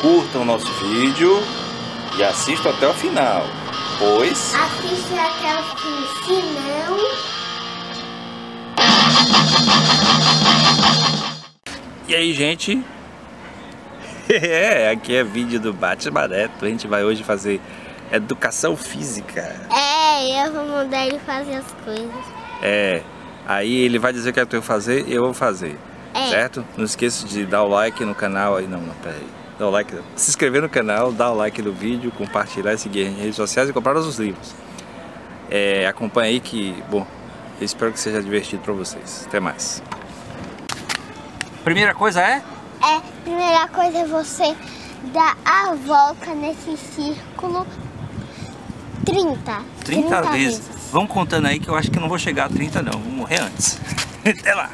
curtam o nosso vídeo e assistam até o final, pois... Assiste até o fim, se não... E aí, gente? É, aqui é vídeo do Batman Neto. A gente vai hoje fazer educação física. É, eu vou mandar ele fazer as coisas. É, aí ele vai dizer o que eu tenho que fazer e eu vou fazer. É. Certo? Não esqueça de dar o like no canal aí. Não, não, peraí. Dá o like. Se inscrever no canal, dar o like no vídeo, compartilhar, seguir as redes sociais e comprar os livros. É, acompanha aí que, bom, eu espero que seja divertido pra vocês. Até mais. Primeira coisa é? É, primeira coisa é você dar a volta nesse círculo 30. 30, vezes. Vamos contando aí que eu acho que eu não vou chegar a 30 não, vou morrer antes. Até lá.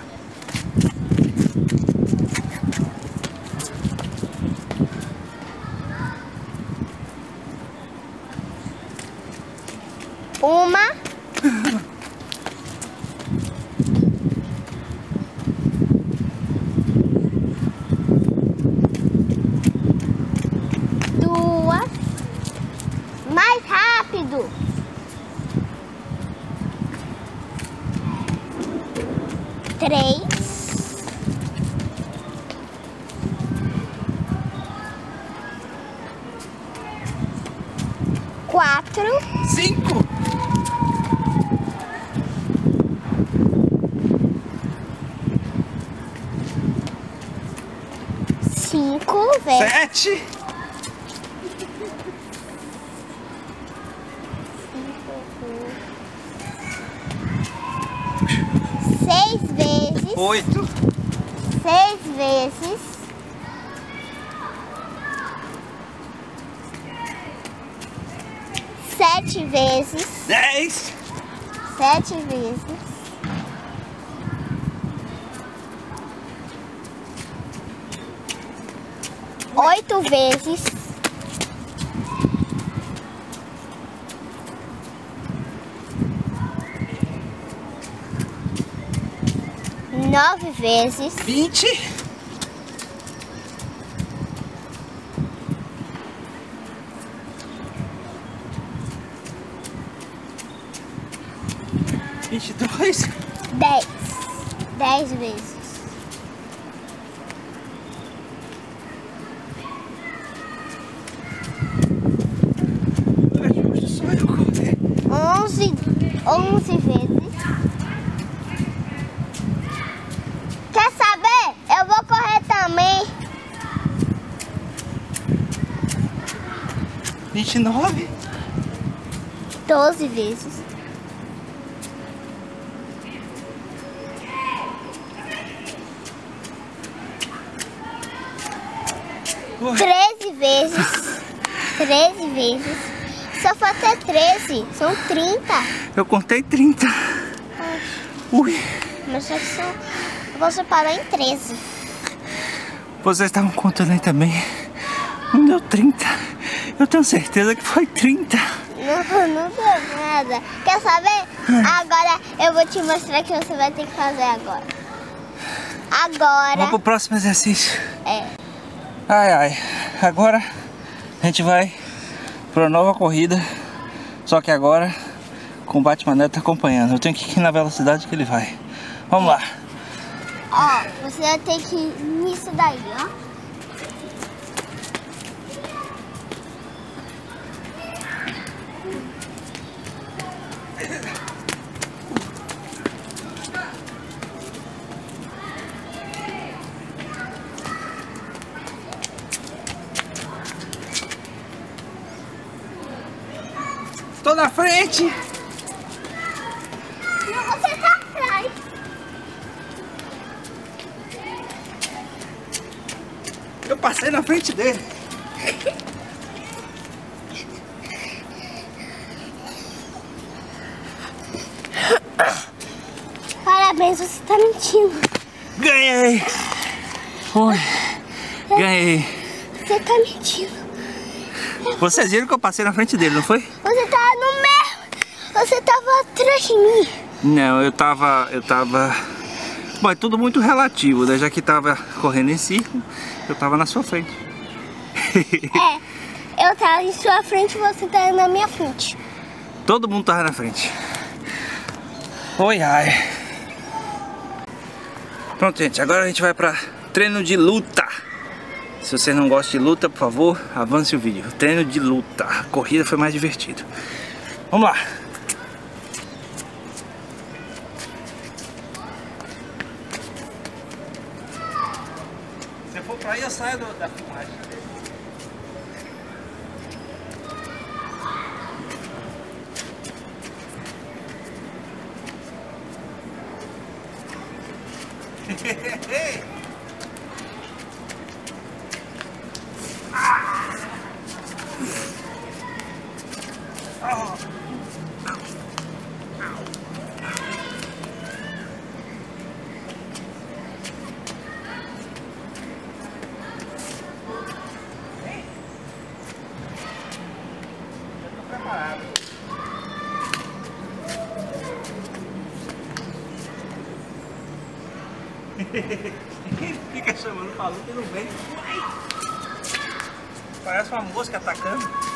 Uma. Duas. Mais rápido. Três. Oito. Seis vezes. Sete vezes. Dez. Sete vezes. Oito vezes. Nove vezes. Vinte. Vinte e dois. Dez. Dez vezes. Onze. Onze vezes. 29? 12 vezes. treze vezes. 13 vezes. Só falta é 13. São 30. Eu contei trinta. Ah. Ui. Mas só que são... Você parou em 13. Vocês estavam contando aí também. Não deu 30. Eu tenho certeza que foi 30. Não, não deu nada. Quer saber? Agora eu vou te mostrar o que você vai ter que fazer agora. Agora. Vamos pro próximo exercício. É. Ai, ai. Agora a gente vai pra nova corrida. Só que agora com o Batman Neto acompanhando. Eu tenho que ir na velocidade que ele vai. Vamos lá. Ó, você vai ter que ir nisso daí, ó. Na frente. Não, você tá atrás. Eu passei na frente dele. Parabéns, você tá mentindo. Ganhei. Foi. Ganhei. Você tá mentindo. Vocês viram que eu passei na frente dele, não foi? Você tá. Você tava atrás de mim. Não, eu tava. Eu tava. Bom, é tudo muito relativo, né? Já que tava correndo em círculo, eu tava na sua frente. é, eu tava em sua frente e você tá na minha frente. Todo mundo tava na frente. Oi, ai. Pronto, gente. Agora a gente vai pra treino de luta. Se você não gosta de luta, por favor, avance o vídeo. Treino de luta. A corrida foi mais divertido. Vamos lá. preparado. Fica chamando pra luta e não vem. Parece uma mosca atacando.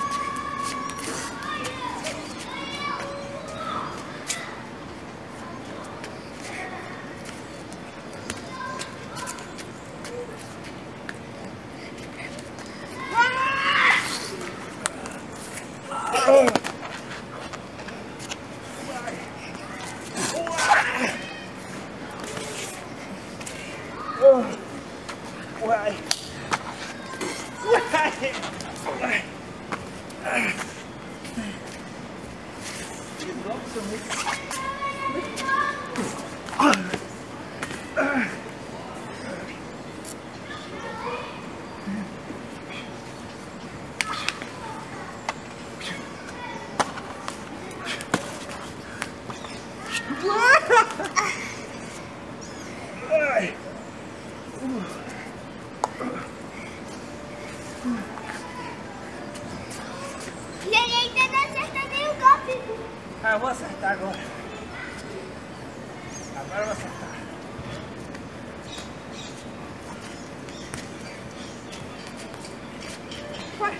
Ué,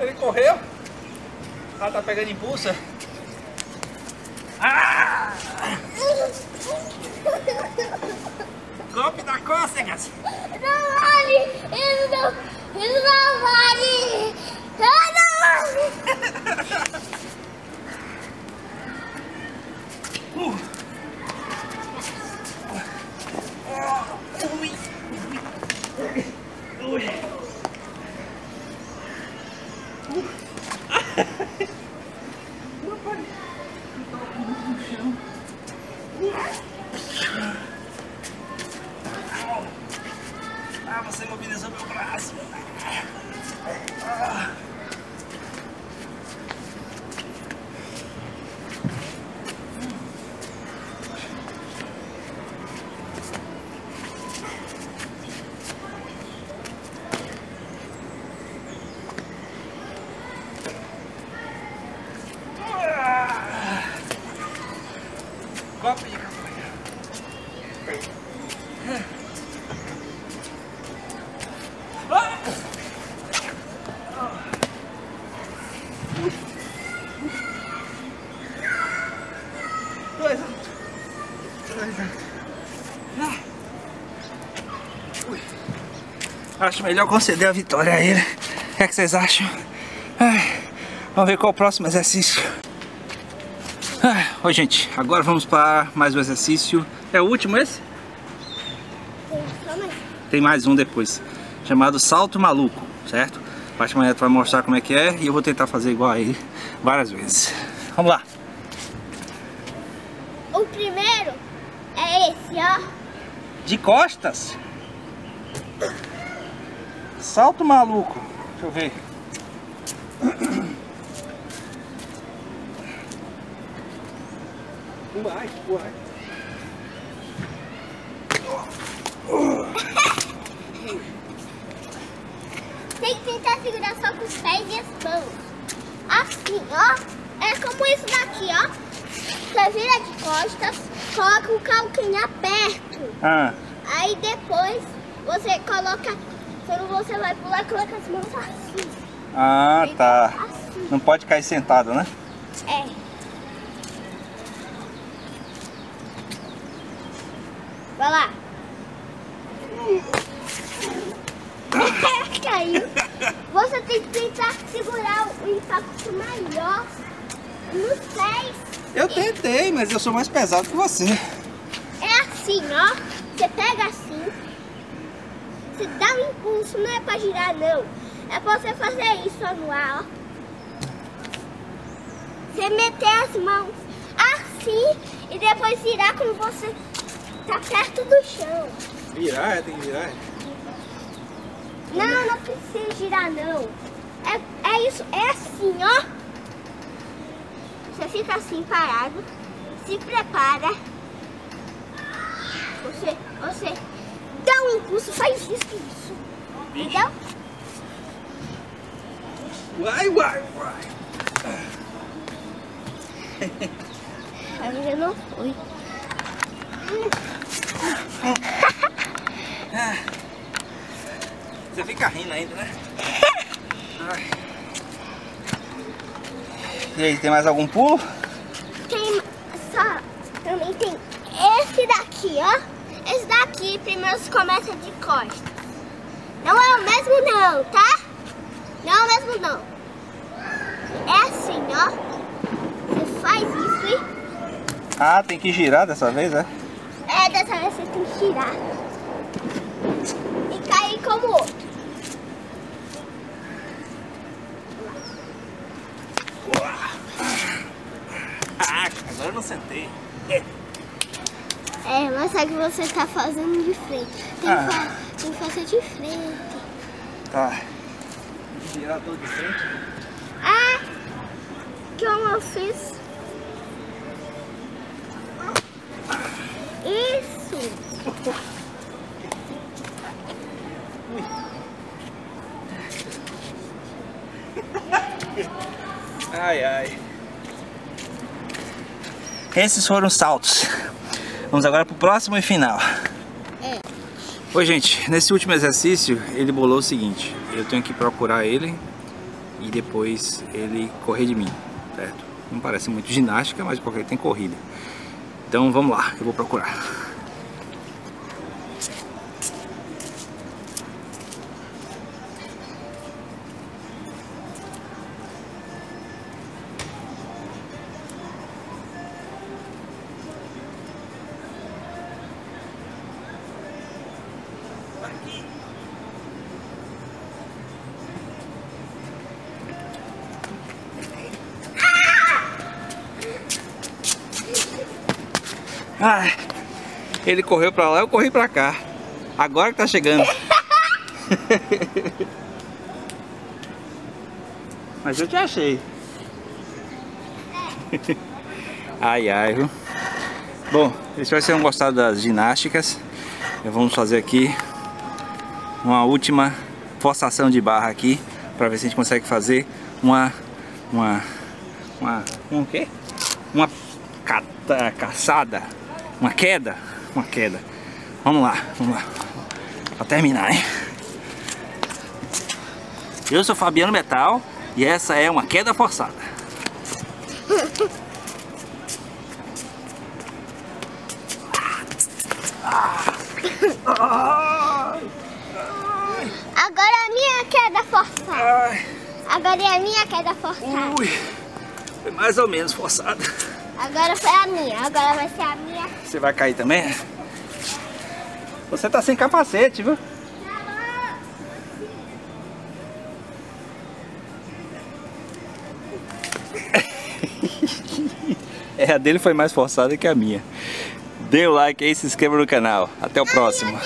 ele correu. Ela tá pegando impulso. Ah! Golpe da cócegas. Não vale! Isso não, isso não vale! Ah, não vale! Uh. Dois altos. Dois altos. Ah. Ui. Acho melhor conceder a vitória a ele. O que, é que vocês acham? Ai, vamos ver qual o próximo exercício. Ah, Oi gente, agora vamos para mais um exercício. É o último esse? Tem mais um depois, chamado salto maluco, certo? A parte manhã vai mostrar como é que é e eu vou tentar fazer igual a ele várias vezes. Vamos lá. O primeiro é esse, ó. De costas. Salto maluco. Deixa eu ver. Uai, uai. Tem que tentar segurar só com os pés e as mãos. Assim, ó. É como isso daqui, ó. Você vira de costas, coloca o calcanhar perto. Ah, Aí depois você coloca Quando você vai pular, coloca as mãos assim. Ah, tá. Assim. Não pode cair sentado, né? É. Vai lá. Caiu. Você tem que tentar segurar o impacto maior nos pés. Eu tentei, mas eu sou mais pesado que você. É assim, ó. Você pega assim. Você dá um impulso, não é pra girar, não. É pra você fazer isso ó, no ar, ó. Você meter as mãos assim e depois virar quando você tá perto do chão. Virar, é, tem que virar. Não, não precisa girar, não. É, é isso, é assim, ó. Você fica assim parado, se prepara. Você, você dá um impulso, faz isso, isso. Entendeu? Vai, vai, vai. Ainda não foi. Fica rindo ainda, né? Ai. E aí, tem mais algum pulo? Tem só, também tem esse daqui, ó. Esse daqui, primeiro começa de costas. Não é o mesmo não, tá? Não é o mesmo não. É assim, ó. Você faz isso e... Ah, tem que girar dessa vez, é? É, dessa vez você tem que girar. E cair como o outro. Ah, agora eu não sentei. É, mas só que você tá fazendo de frente. Tem, Ah. que, fa- tem que fazer de frente. Tá. Que girar todo de frente. Ah, como eu fiz. Isso. Ai, ai. Esses foram os saltos. Vamos agora pro próximo e final. É. Oi, gente. Nesse último exercício, ele bolou o seguinte. Eu tenho que procurar ele e depois ele correr de mim, certo? Não parece muito ginástica, mas porque tem corrida. Então vamos lá, eu vou procurar. Ai, ele correu pra lá, eu corri pra cá. Agora que tá chegando. Mas eu te achei. Ai, ai, viu? Bom, espero que vocês tenham gostado das ginásticas. Vamos fazer aqui uma última forçação de barra aqui para ver se a gente consegue fazer uma uma uma um o quê? Uma cata, caçada, uma queda, uma queda. Vamos lá, vamos lá. Pra terminar, hein? Eu sou Fabiano Metal e essa é uma queda forçada. Agora é a minha queda forçada. Agora é a minha queda forçada. ui, foi mais ou menos forçada. Agora foi a minha. Agora vai ser a minha. Você vai cair também? Você tá sem capacete, viu? É, a dele foi mais forçada que a minha. Dê o like aí, se inscreva no canal. Até o próximo.